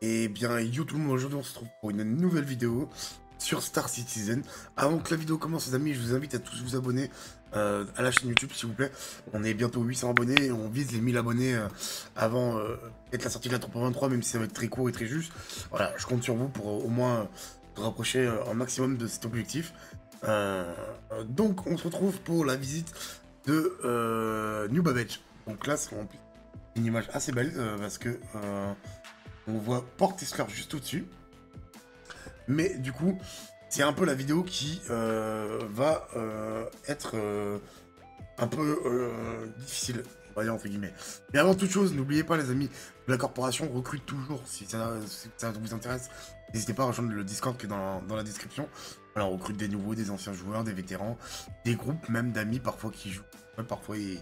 Et bien, yo tout le monde, aujourd'hui on se retrouve pour une nouvelle vidéo sur Star Citizen. Avant que la vidéo commence, les amis, je vous invite à tous vous abonner euh, à la chaîne YouTube, s'il vous plaît. On est bientôt 800 abonnés et on vise les 1000 abonnés euh, avant euh, peut-être la sortie de la 323, même si ça va être très court et très juste. Voilà, je compte sur vous pour au moins rapprocher un maximum de cet objectif. donc, on se retrouve pour la visite de New Babbage. Donc là, c'est une image assez belle parce que on voit Port Tesla juste au-dessus. Mais du coup, c'est un peu la vidéo qui euh, va euh, être euh, un peu difficile, on entre guillemets. Mais avant toute chose, n'oubliez pas les amis, la corporation recrute toujours. Si ça, vous intéresse, n'hésitez pas à rejoindre le Discord qui est dans, la description. on recrute des nouveaux, des anciens joueurs, des vétérans, des groupes même d'amis parfois qui jouent. Parfois ils,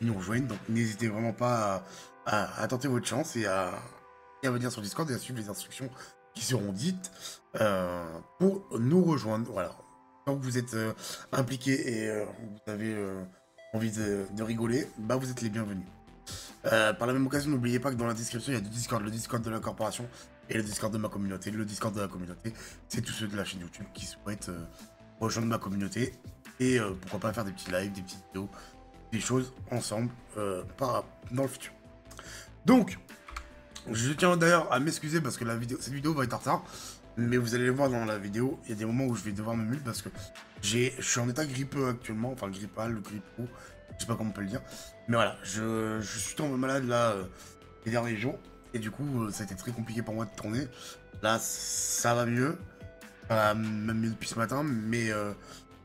nous rejoignent, donc n'hésitez vraiment pas à tenter votre chance et à, à venir sur Discord et à suivre les instructions qui seront dites euh, pour nous rejoindre. Voilà. Quand vous êtes euh, impliqué et euh, vous avez envie de, rigoler, bah vous êtes les bienvenus. par la même occasion, n'oubliez pas que dans la description, il y a du Discord, le Discord de la corporation et le Discord de ma communauté. Le Discord de la communauté, c'est tous ceux de la chaîne YouTube qui souhaitent rejoindre ma communauté et pourquoi pas faire des petits lives, des petites vidéos, des choses ensemble par, dans le futur. Donc, je tiens d'ailleurs à m'excuser parce que la vidéo, cette vidéo va être en retard. Mais vous allez le voir dans la vidéo, il y a des moments où je vais devoir me mute parce que je suis en état grippeux actuellement, enfin grippal, grippo, je sais pas comment on peut le dire. Mais voilà, je, suis tombé malade là euh, les derniers jours et du coup euh, ça a été très compliqué pour moi de tourner. Là ça va mieux, même mieux depuis ce matin, mais euh,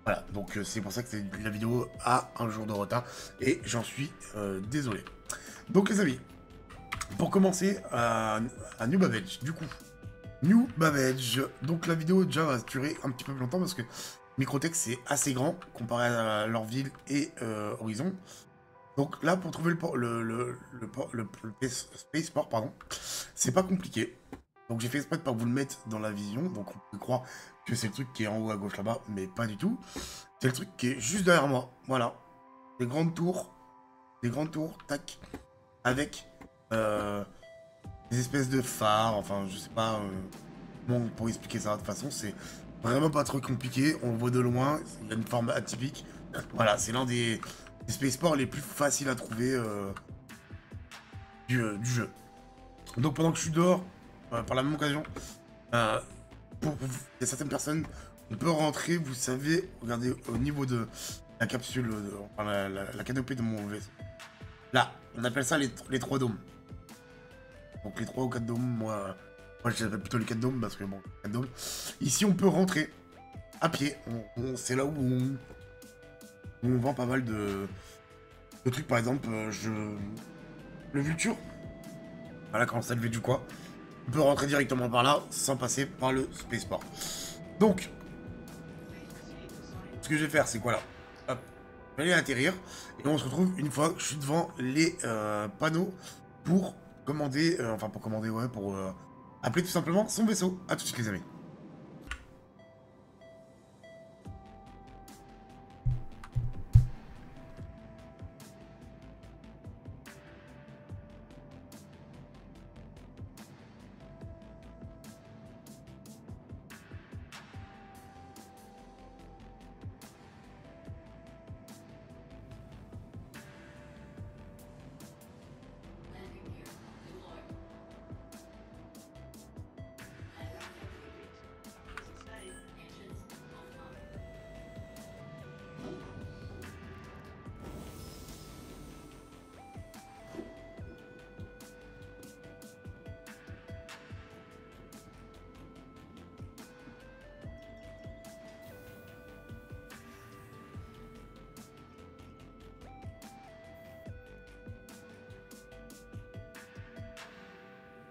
voilà, donc c'est pour ça que la vidéo a un jour de retard et j'en suis désolé. Donc les amis, pour commencer, à, New Babbage, du coup. New Babbage. Donc la vidéo déjà va durer un petit peu plus longtemps parce que Microtech c'est assez grand comparé à leur ville et euh, Horizon. Donc là pour trouver le, le, le, le Spaceport, pardon, c'est pas compliqué. Donc j'ai fait exprès de pas vous le mettre dans la vision, donc on peut croire que c'est le truc qui est en haut à gauche là-bas, mais pas du tout. C'est le truc qui est juste derrière moi, voilà. Des grandes tours, des grandes tours, tac, avec euh, des espèces de phares, enfin je sais pas euh, pour expliquer ça de toute façon, c'est vraiment pas trop compliqué, on le voit de loin, il a une forme atypique. Voilà, c'est l'un des, sports les plus faciles à trouver euh, du, jeu. Donc pendant que je suis dehors, par la même occasion, pour, y a certaines personnes, on peut rentrer, vous savez, regardez au niveau de la capsule, la, canopée de mon vaisseau. Là, on appelle ça les trois dômes. Donc les 3 ou 4 dômes, moi, moi j'appelle plutôt les 4 dômes parce que bon, 4 dômes. Ici on peut rentrer à pied. c'est là où on, vend pas mal de, de trucs. Par exemple, euh, je... le Vulture. Voilà, quand ça lever du quoi. On peut rentrer directement par là sans passer par le Spaceport. Donc, ce que je vais faire, c'est quoi là? Je vais aller atterrir et on se retrouve une fois que je suis devant les euh, panneaux pour commander, euh, enfin pour commander, ouais, pour euh, appeler tout simplement son vaisseau. A tout de suite les amis.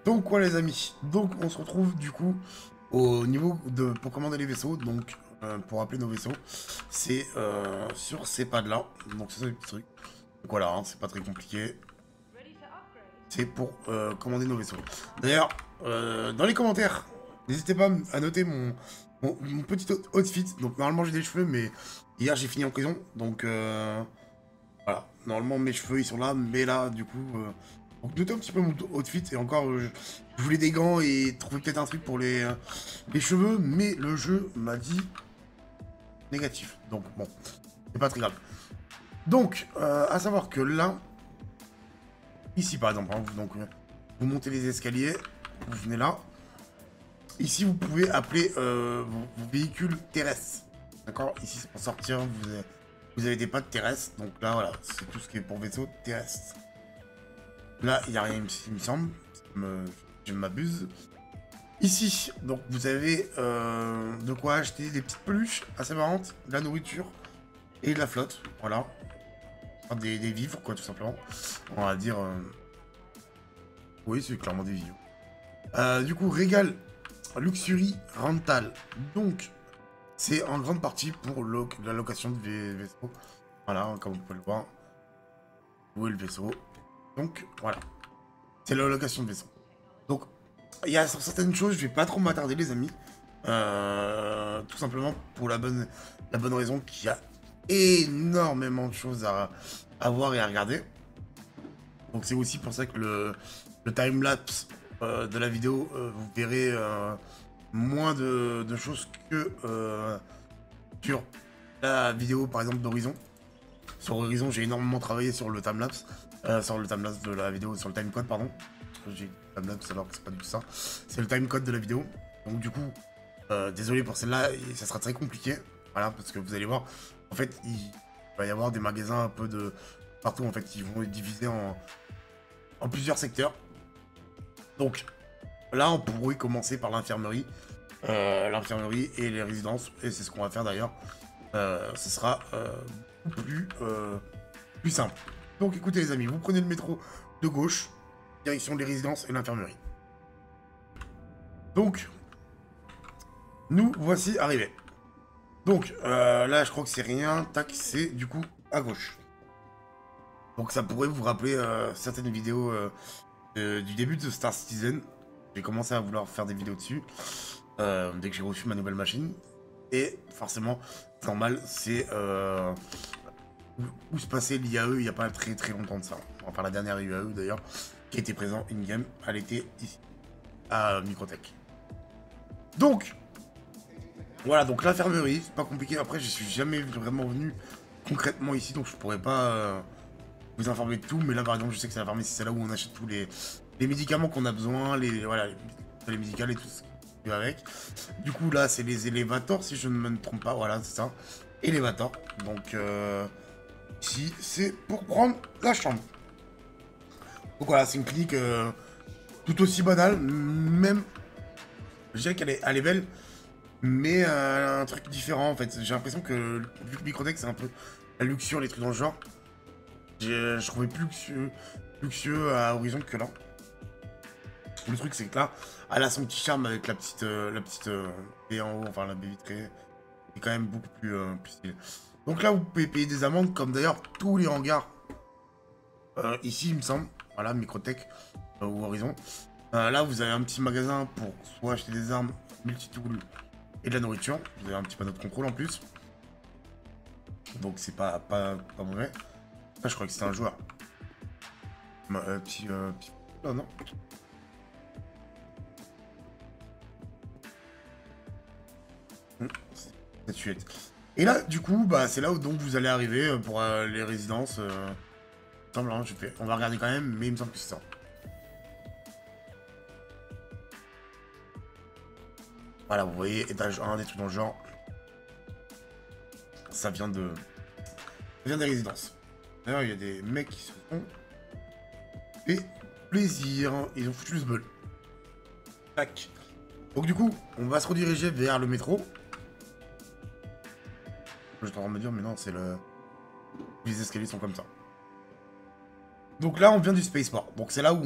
Donc quoi les amis Donc on se retrouve du coup au niveau de pour commander les vaisseaux, donc euh, pour appeler nos vaisseaux, c'est euh, sur ces pads là. Donc c'est ça les petits trucs. Donc voilà, hein, c'est pas très compliqué. C'est pour euh, commander nos vaisseaux. D'ailleurs, dans les commentaires, n'hésitez pas à noter mon, mon, petit outfit. Donc normalement j'ai des cheveux, mais hier j'ai fini en prison. Donc voilà, normalement mes cheveux ils sont là, mais là du coup Donc notez un petit peu mon outfit, et encore, je, voulais des gants et trouver peut-être un truc pour les, les cheveux, mais le jeu m'a dit négatif. Donc bon, c'est pas très grave. Donc, euh, à savoir que là, ici par exemple, hein, donc, vous montez les escaliers, vous venez là. Ici, vous pouvez appeler euh, vos, véhicules terrestres. D'accord? Ici, c'est pour sortir, vous avez, vous avez des pattes terrestres. Donc là, voilà, c'est tout ce qui est pour vaisseau terrestre. Là, il n'y a rien, il me semble. je m'abuse. Ici, donc vous avez euh, de quoi acheter des petites peluches assez marrantes, de la nourriture et de la flotte. Voilà. des, vivres, quoi, tout simplement. On va dire... Euh, oui, c'est clairement des vivres. Euh, du coup, régal Luxury Rental. Donc, c'est en grande partie pour la location de vaisseaux. Voilà, comme vous pouvez le voir. Où est le vaisseau? Donc, voilà. C'est la location de vaisseau. Donc, il y a certaines choses, je vais pas trop m'attarder, les amis. Euh, tout simplement pour la bonne, raison qu'il y a énormément de choses à, voir et à regarder. Donc c'est aussi pour ça que le, le time-lapse euh, de la vidéo, euh, vous verrez moins de, choses que sur la vidéo par exemple d'Horizon. Sur Horizon, j'ai énormément travaillé sur le timelapse, sur le timelapse de la vidéo, sur le timecode, pardon. J'ai timelapse alors que c'est pas du tout ça. C'est le timecode de la vidéo. Donc du coup, désolé pour celle-là, ça sera très compliqué. Voilà, parce que vous allez voir, en fait, il va y avoir des magasins un peu de partout, en fait, qui vont être divisés en, plusieurs secteurs. Donc, là, on pourrait commencer par l'infirmerie. Euh, l'infirmerie et les résidences. Et c'est ce qu'on va faire d'ailleurs. Euh, ce sera euh, plus, plus simple. Donc écoutez les amis, vous prenez le métro de gauche, direction les résidences et l'infirmerie. Donc, nous voici arrivés. Donc, là, je crois que c'est rien. Tac, c'est du coup à gauche. Donc ça pourrait vous rappeler certaines vidéos du début de Star Citizen. J'ai commencé à vouloir faire des vidéos dessus euh, dès que j'ai reçu ma nouvelle machine. Et forcément, normal, c'est euh, où, se passait l'IAE il n'y a pas très très longtemps de ça. Enfin, la dernière IAE d'ailleurs, qui était présent in-game, elle était ici, à Microtech. Donc, voilà, donc l'infirmerie, c'est pas compliqué. Après, je suis jamais vraiment venu concrètement ici, donc je pourrais pas. Euh, vous informer de tout, mais là par exemple je sais que c'est la pharmacie, c'est là où on achète tous les, les médicaments qu'on a besoin, les, voilà, les, médicales et tout ce qui va avec. Du coup là c'est les élévateurs si je ne me trompe pas, voilà c'est ça. Élévateur, donc euh, ici c'est pour prendre la chambre. Donc voilà c'est une clinique euh, tout aussi banale, même je dirais qu'elle est, elle est belle, mais euh, un truc différent en fait. J'ai l'impression que vu que Microtech c'est un peu la luxure, les trucs dans le genre, je trouvais plus luxueux, luxueux à Horizon que là. Le truc, c'est que là, elle a son petit charme avec la petite, euh, la petite euh, en haut, enfin la baie vitrée. C'est quand même beaucoup plus, euh, stylé. Donc là, vous pouvez payer des amendes, comme d'ailleurs tous les hangars. ici, il me semble. Voilà, Microtech ou Horizon. là, vous avez un petit magasin pour soit acheter des armes, multi-tool et de la nourriture. Vous avez un petit panneau de contrôle en plus. Donc c'est pas, pas, pas mauvais. Ah, je crois que c'était un joueur. Euh, petit, euh, petit... Oh, non. Hum, Et là, du coup, bah, c'est là où donc vous allez arriver euh, pour euh, les résidences. Euh... Semble, hein, je fais. On va regarder quand même, mais il me semble que c'est ça. Voilà, vous voyez, étage 1, des trucs dans le genre. Ça vient de... Ça vient des résidences. D'ailleurs, il y a des mecs qui se font et plaisir. Ils ont foutu le bol. Tac. Donc du coup, on va se rediriger vers le métro. Je suis en train de me dire, mais non, c'est le... Les escaliers sont comme ça. Donc là, on vient du spaceport. Donc c'est là où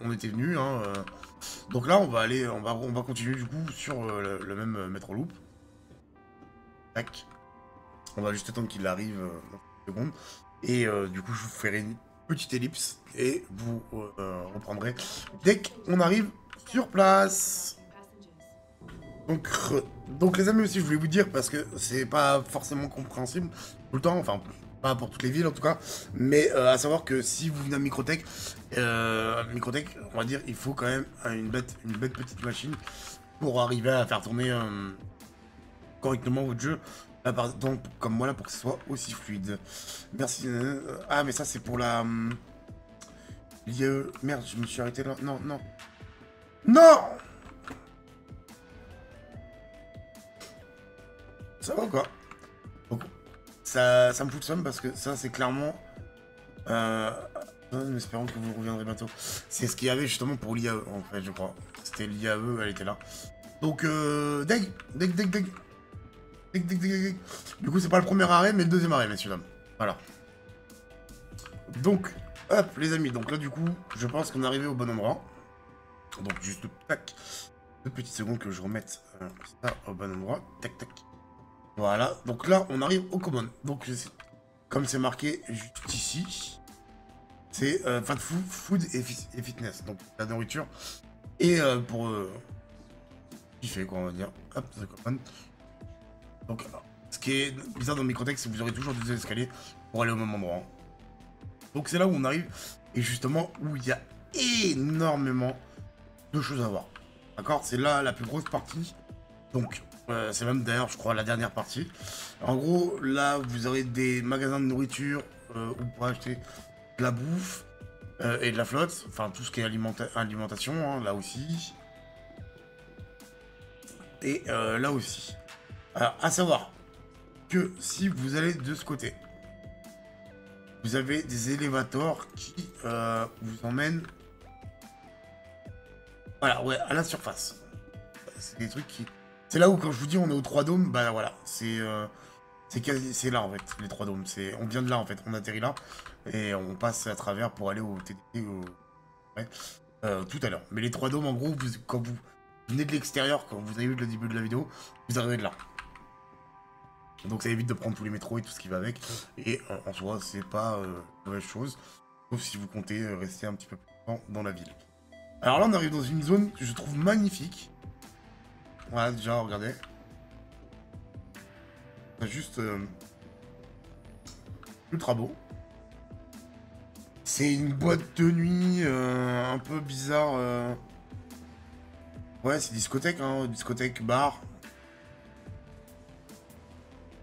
on, était venu. Hein, euh. Donc là, on va aller, on va, on va continuer du coup sur euh, le, même euh, métro loop. Tac. On va juste attendre qu'il arrive dans une seconde. Et du coup, je vous ferai une petite ellipse et vous reprendrez dès qu'on arrive sur place. Donc, donc les amis aussi, je voulais vous dire, parce que c'est pas forcément compréhensible tout le temps, enfin, pas pour toutes les villes en tout cas, mais à savoir que si vous venez à Microtech, Microtech, on va dire, il faut quand même une bête, une petite machine pour arriver à faire tourner correctement votre jeu. Exemple, comme moi là, pour que ce soit aussi fluide. Merci. ah, mais ça, c'est pour la. Merde, je me suis arrêté là. Non, non. Non Ça va ou quoi ça, ça me fout de somme parce que ça, c'est clairement... Euh, espérons que vous reviendrez bientôt. C'est ce qu'il y avait justement pour l'IAE, en fait, je crois. C'était l'IAE, elle était là. Donc, euh, deg, deg, deg, deg. Deg, deg, deg, Du coup, c'est pas le premier arrêt, mais le deuxième arrêt, messieurs, dames. Voilà. Donc, hop, les amis. Donc là, du coup, je pense qu'on est arrivé au bon endroit. Donc, juste, tac. Deux petites secondes que je remette euh, ça au bon endroit. Tac, tac. Voilà, donc là, on arrive au common. Donc, comme c'est marqué juste ici, c'est euh, fat food, et, fitness. Donc, la nourriture. Et euh, pour euh, kiffer, quoi, on va dire. Hop, c'est common. Donc, ce qui est bizarre dans le microtext, c'est que vous aurez toujours des escaliers pour aller au même endroit. Donc, c'est là où on arrive. Et justement, où il y a énormément de choses à voir. D'accord? C'est là la plus grosse partie. Donc, euh, c'est même d'ailleurs, je crois, la dernière partie. En gros, là, vous aurez des magasins de nourriture euh, où vous pourrez acheter de la bouffe euh, et de la flotte. Enfin, tout ce qui est alimentation, hein, là aussi. Et là aussi. Alors, à savoir que si vous allez de ce côté, vous avez des élévateurs qui vous emmènent voilà, ouais, à la surface. C'est des trucs qui c'est là où, quand je vous dis on est aux trois dômes, bah voilà, c'est euh, c'est là en fait, les trois dômes. On vient de là en fait, on atterrit là, et on passe à travers pour aller au TDT ouais, euh, tout à l'heure. Mais les trois dômes, en gros, quand vous venez de l'extérieur, quand vous avez vu le début de la vidéo, vous arrivez de là. Donc ça évite de prendre tous les métros et tout ce qui va avec. Et euh, en soi, c'est pas une mauvaise chose. Sauf si vous comptez rester un petit peu plus longtemps dans la ville. Alors là, on arrive dans une zone que je trouve magnifique. Voilà, déjà, regardez. C'est juste... Euh, ultra beau. C'est une boîte de nuit euh, un peu bizarre. Euh. Ouais, c'est discothèque, hein, discothèque, bar.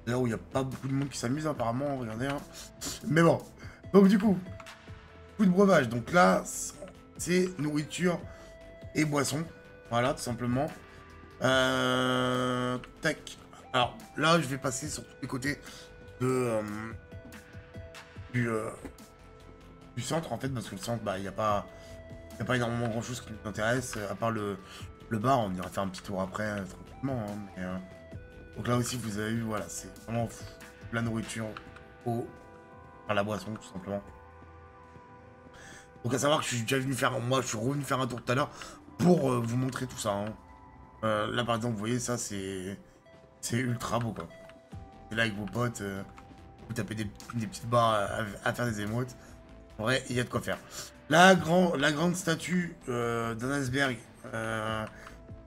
Là où il n'y a pas beaucoup de monde qui s'amuse apparemment, regardez. Hein. Mais bon, donc du coup, coup de breuvage. Donc là, c'est nourriture et boisson. Voilà, tout simplement. Euh, tac. Alors là, je vais passer sur tous les côtés de, euh, du, euh, du centre en fait, parce que le centre, bah, il n'y a pas, y a pas énormément grand chose qui nous intéresse, à part le, bar. On ira faire un petit tour après, tranquillement. Hein, donc là aussi, vous avez vu, voilà, c'est vraiment la nourriture, eau, enfin, la boisson, tout simplement. Donc à savoir que je suis déjà venu faire, moi, je suis revenu faire un tour tout à l'heure pour vous montrer tout ça. Hein. Euh, là, par exemple, vous voyez, ça, c'est ultra beau, quoi. Et là, avec vos potes, euh, vous tapez des, petites barres à, faire des émotes. En vrai, il y a de quoi faire. La, grand, la grande statue euh, d'un iceberg,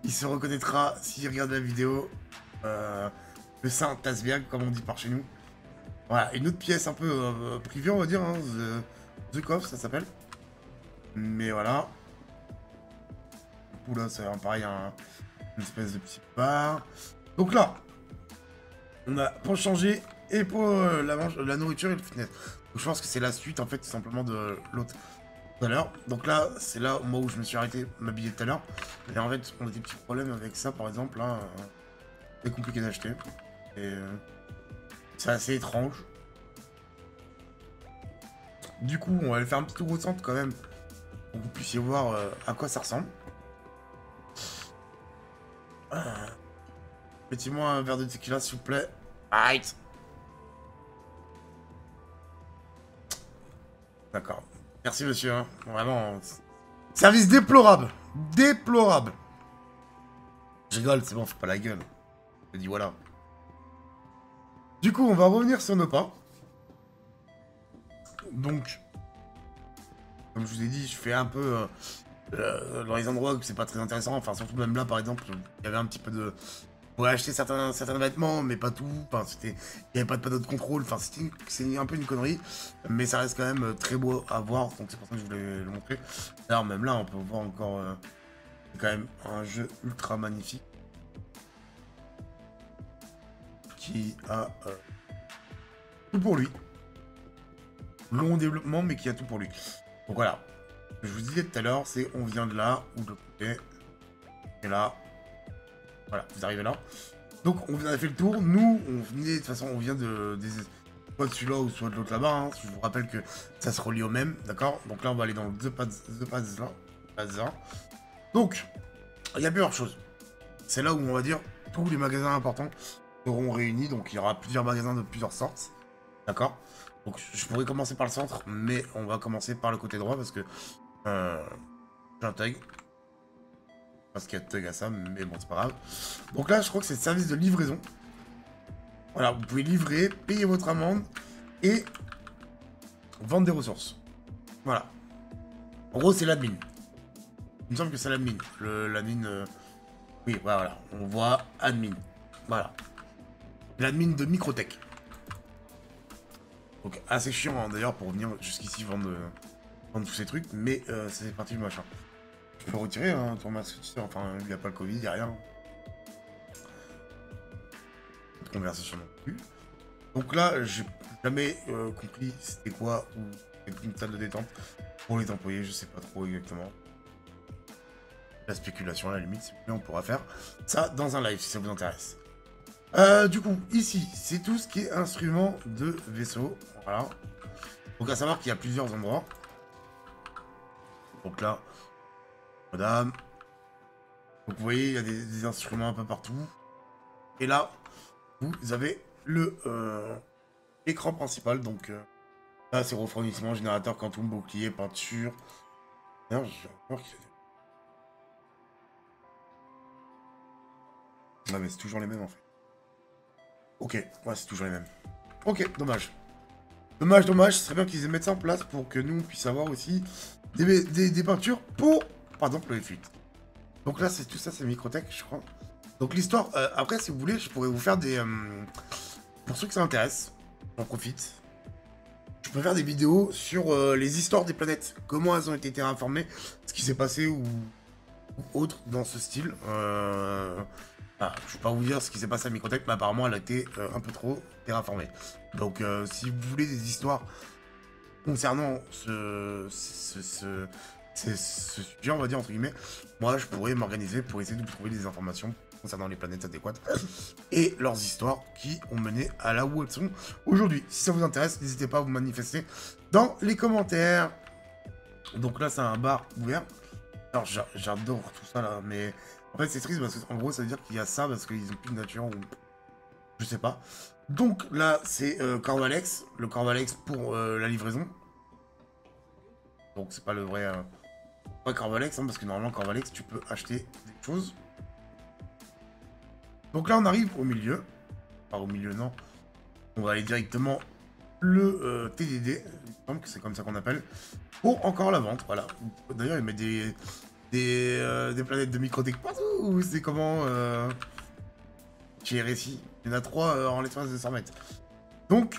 il se reconnaîtra s'il regarde la vidéo. le Saint Iceberg, comme on dit par chez nous. Voilà, une autre pièce un peu privée, on va dire, hein, The, The ça s'appelle. Mais voilà. Oula, c'est pareil, un, une espèce de petit bar. Donc là, on a pour changer et pour euh, la, la, nourriture et le fitness. Donc je pense que c'est la suite en fait tout simplement de l'autre tout à l'heure. Donc là, c'est là moi où je me suis arrêté m'habiller tout à l'heure. Et en fait, on a des petits problèmes avec ça par exemple. Euh, c'est compliqué d'acheter. Et euh, c'est assez étrange. Du coup, on va aller faire un petit tour au centre quand même. Pour que vous puissiez voir à quoi ça ressemble. Mettez-moi un verre de tequila, s'il vous plaît. Right. D'accord. Merci, monsieur. Hein. Vraiment. Service déplorable. Déplorable. Je rigole, c'est bon, fais pas la gueule. Je dis voilà. Du coup, on va revenir sur nos pas. Donc, comme je vous ai dit, je fais un peu euh, euh, dans les endroits où c'est pas très intéressant. Enfin, surtout même là, par exemple, il y avait un petit peu de, pouvez acheter certains, certains vêtements, mais pas tout. Enfin, c'était, il n'y avait pas de panneau de contrôle. Enfin, c'était, c'est un peu une connerie, mais ça reste quand même euh, très beau à voir. Donc c'est pour ça que je voulais le montrer. Alors même là, on peut voir encore, euh, quand même un jeu ultra magnifique qui a tout pour lui. Long développement, mais qui a tout pour lui. Donc voilà. Je vous disais tout à l'heure, c'est on vient de là ou de l'autre côté. Et là, voilà, vous arrivez là. Donc on a fait le tour. Nous, on venait de toute façon, on vient de des soit de celui-là ou soit de l'autre là-bas. Hein. Je vous rappelle que ça se relie au même, d'accord? Donc là, on va aller dans le The Pads, The Pads là, Donc, il y a plusieurs choses. C'est là où on va dire tous les magasins importants seront réunis. Donc il y aura plusieurs magasins de plusieurs sortes, d'accord? Donc je pourrais commencer par le centre, mais on va commencer par le côté droit parce que euh, tag parce qu'il y a tug à ça, mais bon, c'est pas grave. Donc là, je crois que c'est le service de livraison. Voilà, vous pouvez livrer, payer votre amende et vendre des ressources. Voilà. En gros, c'est l'admin. Il me semble que c'est l'admin. L'admin... Euh... Oui, voilà. On voit admin. Voilà. L'admin de Microtech. Donc assez chiant hein, d'ailleurs pour venir jusqu'ici vendre, euh, vendre, tous ces trucs, mais euh, c'est parti du machin. Tu peux retirer hein, ton masque, enfin, il n'y a pas le Covid, il n'y a rien. De conversation non plus. Donc là, j'ai jamais euh, compris c'était quoi ou une salle de détente pour les employés, je sais pas trop exactement. La spéculation à la limite, si on pourra faire ça dans un live si ça vous intéresse. Euh, du coup, ici, c'est tout ce qui est instrument de vaisseau. Voilà. Donc à savoir qu'il y a plusieurs endroits. Donc là, Madame. Donc vous voyez, il y a des, instruments un peu partout. Et là, vous avez le euh, écran principal. Donc euh, là, c'est refroidissement, générateur, quantum, bouclier, peinture. Non, j'ai qu'il mais c'est toujours les mêmes en fait. Ok, ouais, c'est toujours les mêmes. Ok, dommage. Dommage, dommage, ce serait bien qu'ils mettent ça en place pour que nous, on puisse aussi des, peintures pour par exemple les fuites. Donc là, c'est tout ça, c'est Microtech, je crois. Donc l'histoire, euh, après, si vous voulez, je pourrais vous faire des... Euh, pour ceux que ça intéresse, j'en profite. Je peux faire des vidéos sur euh, les histoires des planètes. Comment elles ont été terraformées, ce qui s'est passé ou, autre dans ce style. Ne je vais pas vous dire ce qui s'est passé à Microtech, mais apparemment, elle a été un peu trop terraformée. Donc si vous voulez des histoires concernant ce, ce sujet, on va dire, entre guillemets, moi, je pourrais m'organiser pour essayer de trouver des informations concernant les planètes adéquates et leurs histoires qui ont mené à là où elles sont aujourd'hui. Si ça vous intéresse, n'hésitez pas à vous manifester dans les commentaires. Donc là, c'est un bar ouvert. Alors, j'adore tout ça, là, mais en fait, c'est triste parce qu'en gros, ça veut dire qu'il y a ça parce qu'ils ont plus de nature ou... Je sais pas. Donc là, c'est euh, Corvalex, le Corvalex pour euh, la livraison. Donc c'est pas le vrai... Euh, pas Corvalex, hein, parce que normalement, Corvalex, tu peux acheter des choses. Donc là, on arrive au milieu. Enfin, au milieu, non. On va aller directement le TDD, euh, c'est comme ça qu'on appelle, pour encore la vente, voilà. D'ailleurs, il met des, des, des planètes de microtech partout, c'est comment euh, chez RSI. Il y en a trois en l'espace de 100 mètres. Donc,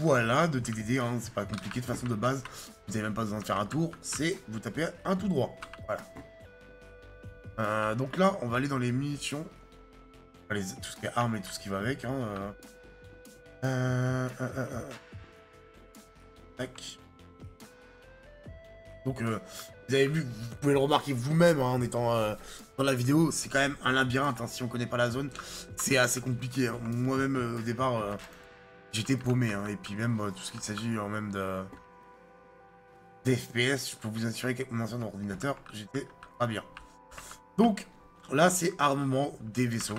voilà, de TDD, hein, c'est pas compliqué de façon de base. Vous n'avez même pas besoin de faire un tour, c'est vous tapez un tout droit. Voilà. Euh, donc là, on va aller dans les munitions. tout ce qui est armes et tout ce qui va avec. Hein, euh. Euh, Tac. Donc, vous avez vu, vous pouvez le remarquer vous-même hein, en étant dans la vidéo, c'est quand même un labyrinthe. Hein, si on connaît pas la zone, c'est assez compliqué. Moi-même, au départ j'étais paumé. Hein, et puis même, euh, tout ce qu'il s'agit même de... FPS, je peux vous assurer qu'avec mon ancien ordinateur, j'étais pas bien. Donc, là, c'est armement des vaisseaux.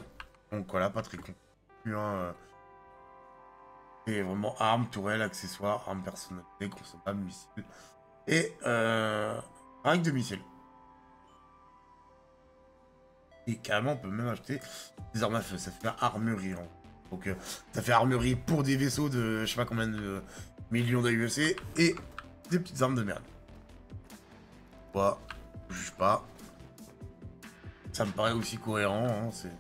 Donc voilà, pas très con. Hein, euh, c'est vraiment armes, tourelles, accessoires, armes personnalisées, consommables, missiles. Et euh, règles de missiles. Et carrément, on peut même acheter des armes à feu. Ça fait armurerie. Hein. Donc euh, ça fait armerie pour des vaisseaux de je sais pas combien de millions d'AUEC et des petites armes de merde. Quoi, je juge pas. Ça me paraît aussi cohérent, hein, c'est...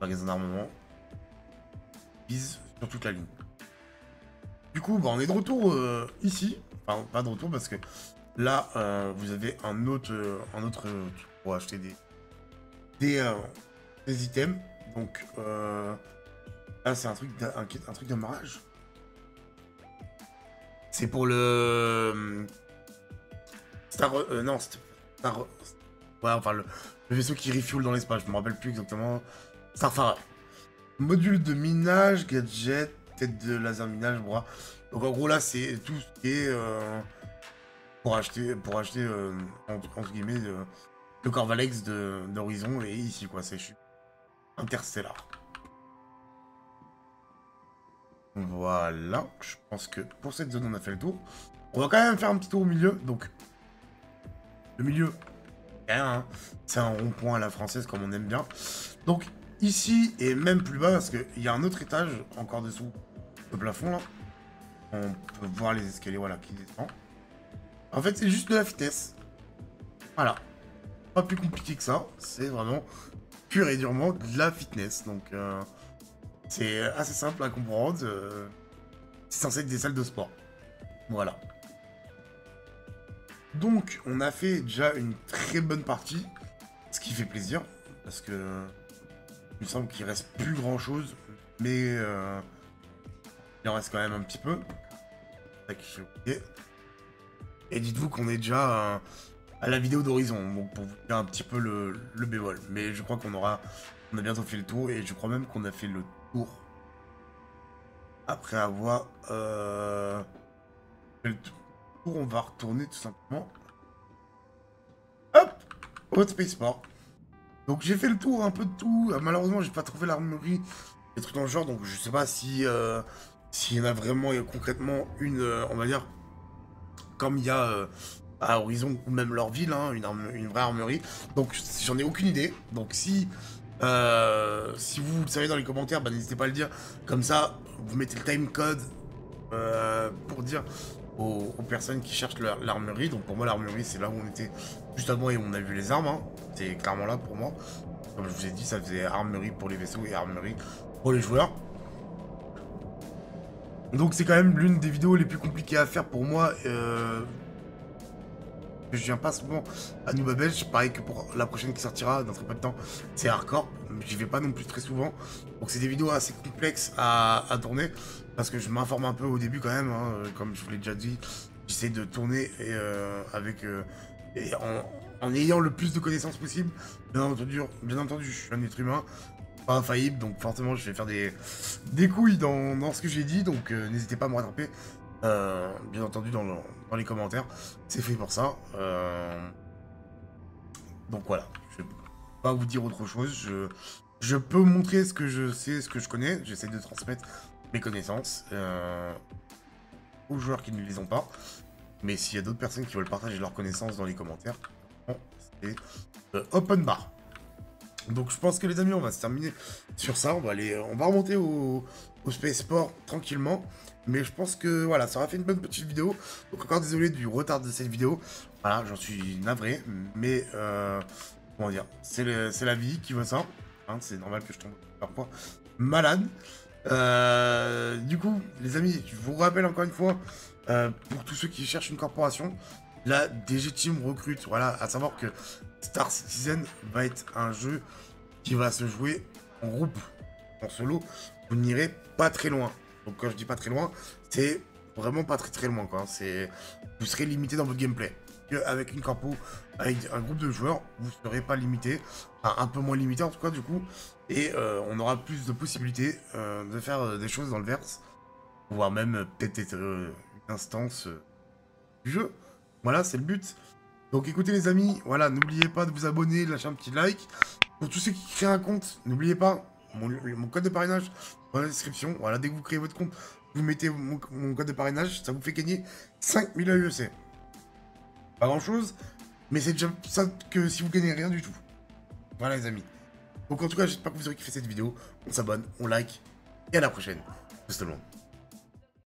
magasin d'armement. Vise sur toute la ligne. Du coup, bah, on est de retour euh, ici. Enfin, pas de retour parce que là, euh, vous avez un autre, euh, un autre truc pour acheter des, des, des items. Donc, là, c'est un truc, un, un truc d'amarrage. C'est pour le... Star... non, Star... Ouais, enfin, le, vaisseau qui refuel dans l'espace, je me rappelle plus exactement. Starfara. Module de minage, gadget, tête de laser minage, bras. Donc en gros là c'est tout ce qui est euh, pour acheter, pour acheter euh, entre, guillemets euh, le Corvalex d'Horizon et ici quoi, c'est interstellar. Voilà, je pense que pour cette zone on a fait le tour. On va quand même faire un petit tour au milieu, donc le milieu, hein. c'est un rond-point à la française comme on aime bien. Donc ici et même plus bas parce qu'il y a un autre étage encore dessous le plafond là. On peut voir les escaliers, voilà, qui descendent. En fait, c'est juste de la vitesse. Voilà. Pas plus compliqué que ça. C'est vraiment pur et durement de la fitness. Donc, euh, c'est assez simple à comprendre. Euh, c'est censé être des salles de sport. Voilà. Donc, on a fait déjà une très bonne partie. Ce qui fait plaisir. Parce que... Il me semble qu'il reste plus grand chose. Mais... Euh, il en reste quand même un petit peu. Et dites-vous qu'on est déjà à la vidéo d'Horizon, pour vous faire un petit peu le, le bémol. Mais je crois qu'on aura... On a bientôt fait le tour, et je crois même qu'on a fait le tour. Après avoir... Euh, fait le tour, on va retourner tout simplement. Hop Au Spaceport. Donc j'ai fait le tour un peu de tout. Malheureusement, j'ai pas trouvé l'armurerie, des trucs dans le genre, donc je sais pas si... Euh, s'il y en a vraiment et concrètement une, euh, on va dire, comme il y a euh, à Horizon ou même leur ville, hein, une, vraie armerie. Donc j'en ai aucune idée. Donc si, euh, si vous le savez dans les commentaires, bah, n'hésitez pas à le dire. Comme ça, vous mettez le timecode pour dire aux, personnes qui cherchent l'armerie. Donc pour moi, l'armerie, c'est là où on était juste avant et on a vu les armes. Hein. C'est clairement là pour moi. Comme je vous ai dit, ça faisait armerie pour les vaisseaux et armerie pour les joueurs. Donc c'est quand même l'une des vidéos les plus compliquées à faire pour moi. Euh... Je viens pas souvent à New Babel, pareil que pour la prochaine qui sortira dans très peu de temps, c'est hardcore. J'y vais pas non plus très souvent. Donc c'est des vidéos assez complexes à, tourner. Parce que je m'informe un peu au début quand même, hein, comme je vous l'ai déjà dit. J'essaie de tourner euh, avec... Euh, et en, ayant le plus de connaissances possible. Bien entendu, bien entendu, je suis un être humain pas infaillible, donc forcément je vais faire des, des couilles dans, ce que j'ai dit, donc euh, n'hésitez pas à me rattraper, euh, bien entendu dans, les commentaires, c'est fait pour ça. Euh, donc voilà, je vais pas vous dire autre chose, je, je peux montrer ce que je sais, ce que je connais, j'essaie de transmettre mes connaissances aux joueurs qui ne les ont pas, mais s'il y a d'autres personnes qui veulent partager leurs connaissances dans les commentaires, c'est open bar. Donc je pense que les amis, on va se terminer sur ça. On va aller, on va remonter au, au Space Sport tranquillement. Mais je pense que voilà, ça aura fait une bonne petite vidéo. Donc encore désolé du retard de cette vidéo. Voilà, j'en suis navré. Mais euh, comment dire, c'est la vie qui veut ça. Hein, c'est normal que je tombe parfois malade. Euh, du coup, les amis, je vous rappelle encore une fois, euh, pour tous ceux qui cherchent une corporation, la DG Team recrute. Voilà, à savoir que Star Citizen va être un jeu qui va se jouer en groupe, en solo. Vous n'irez pas très loin. Donc quand je dis pas très loin, c'est vraiment pas très très loin. Quoi. Vous serez limité dans votre gameplay. Avec une corpo, avec un groupe de joueurs, vous ne serez pas limité. un peu moins limité en tout cas du coup. Et euh, on aura plus de possibilités euh, de faire euh, des choses dans le verse. Voire même peut-être une instance du jeu. Voilà, c'est le but. Donc écoutez les amis, voilà, n'oubliez pas de vous abonner, de lâcher un petit like. Pour tous ceux qui créent un compte, n'oubliez pas, mon, code de parrainage dans la description. Voilà, dès que vous créez votre compte, vous mettez mon, code de parrainage, ça vous fait gagner 5000 AEC. Pas grand chose, mais c'est déjà ça que si vous gagnez rien du tout. Voilà les amis. Donc en tout cas, j'espère que vous aurez kiffé cette vidéo. On s'abonne, on like, et à la prochaine. Tout le monde.